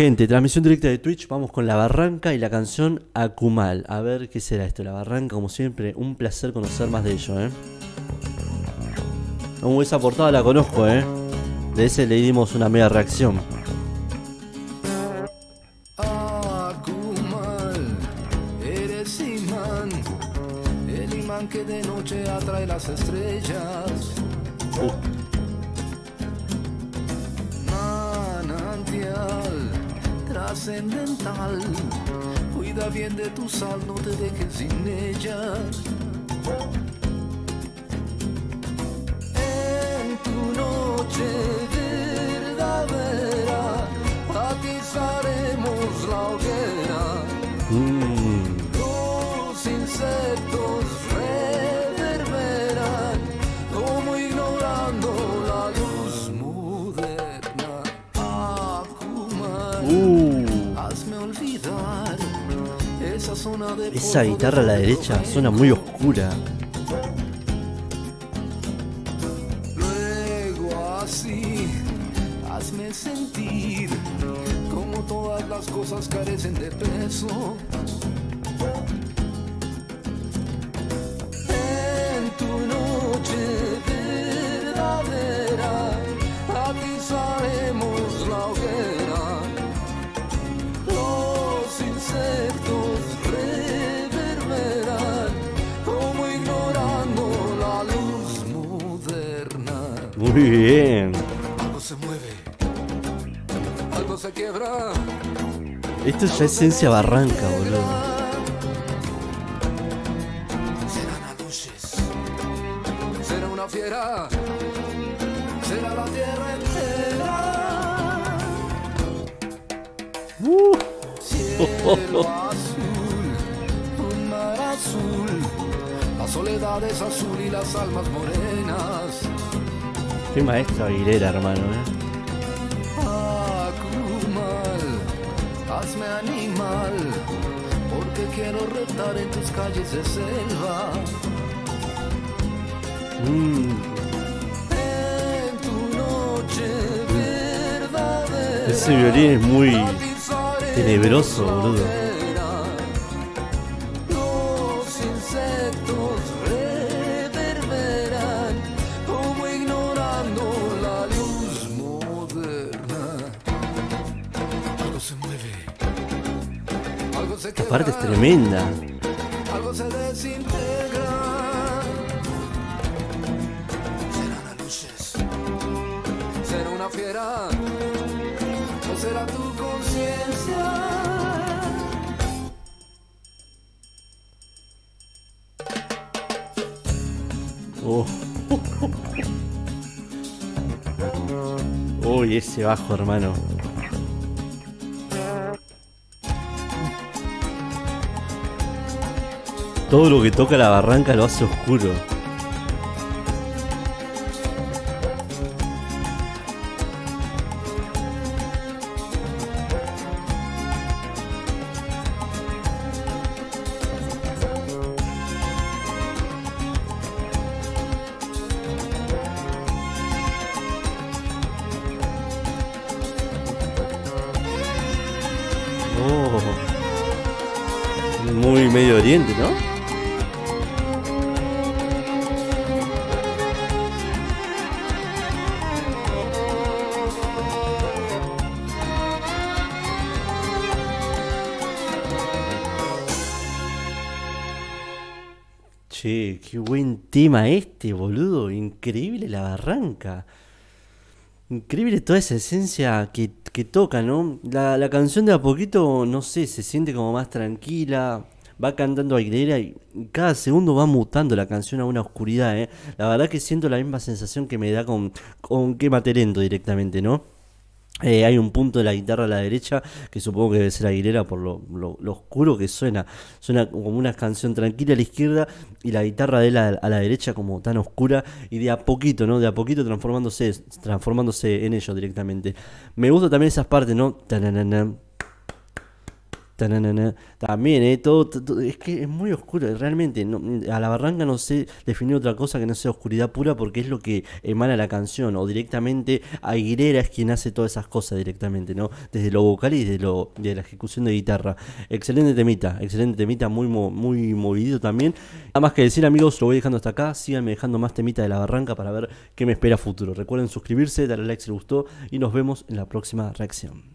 Gente, transmisión directa de Twitch, vamos con La Barranca y la canción Akumal. A ver qué será esto, La Barranca, como siempre, un placer conocer más de ello, ¿eh? Uh, esa portada la conozco, ¿eh? De ese le dimos una media reacción. Akumal, eres imán, el imán que de noche atrae las estrellas. Uh, trascendental, cuida bien de tu sal, no te dejes sin ella. En tu noche verdadera, atizaremos la hoguera. mm, Los insectos reverberan como ignorando la luz moderna. Akuman, uh. Olvidar esa zona de Esa guitarra a la de derecha suena muy oscura. Luego así, hazme sentir como todas las cosas carecen de peso. Muy bien. Algo se mueve, algo se quiebra. Esto es ya esencia barranca, boludo. Será una fiera, será la tierra entera. Uh. Cielo azul, un mar azul, la soledad es azul y las almas morenas. Qué maestro Aguilera, hermano, eh. Akumal, hazme animal, porque quiero retar en tus calles de selva. Mm, En tu noche verdadera. Ese violín es muy tenebroso, boludo. Esta parte es tremenda. Algo se desintegra. Serán aluches. Será una fiera. O será tu conciencia. Oh. Uy, ese bajo, hermano. Todo lo que toca la barranca lo hace oscuro. Oh. Muy Medio Oriente, ¿no? Che, qué buen tema este, boludo. Increíble la barranca. Increíble toda esa esencia que, que toca, ¿no? La, la canción de a poquito, no sé, se siente como más tranquila. Va cantando Aguilera y cada segundo va mutando la canción a una oscuridad, ¿eh? La verdad que siento la misma sensación que me da con, con Quema Terento directamente, ¿no? Eh, hay un punto de la guitarra a la derecha que supongo que debe ser Aguilera por lo, oscuro que suena. Suena como una canción tranquila a la izquierda y la guitarra de él a, la derecha como tan oscura y de a poquito, ¿no? De a poquito transformándose, transformándose en ello directamente. Me gusta también esas partes, ¿no? También, ¿eh? Todo, es que es muy oscuro, realmente. a la barranca no sé definir otra cosa que no sea oscuridad pura porque es lo que emana la canción. O directamente Aguilera es quien hace todas esas cosas directamente, ¿no? Desde lo vocal y desde, de la ejecución de guitarra. Excelente temita, excelente temita, muy, muy movido también. Nada más que decir, amigos, lo voy dejando hasta acá. Síganme dejando más temita de la barranca para ver qué me espera futuro. Recuerden suscribirse, darle like si les gustó y nos vemos en la próxima reacción.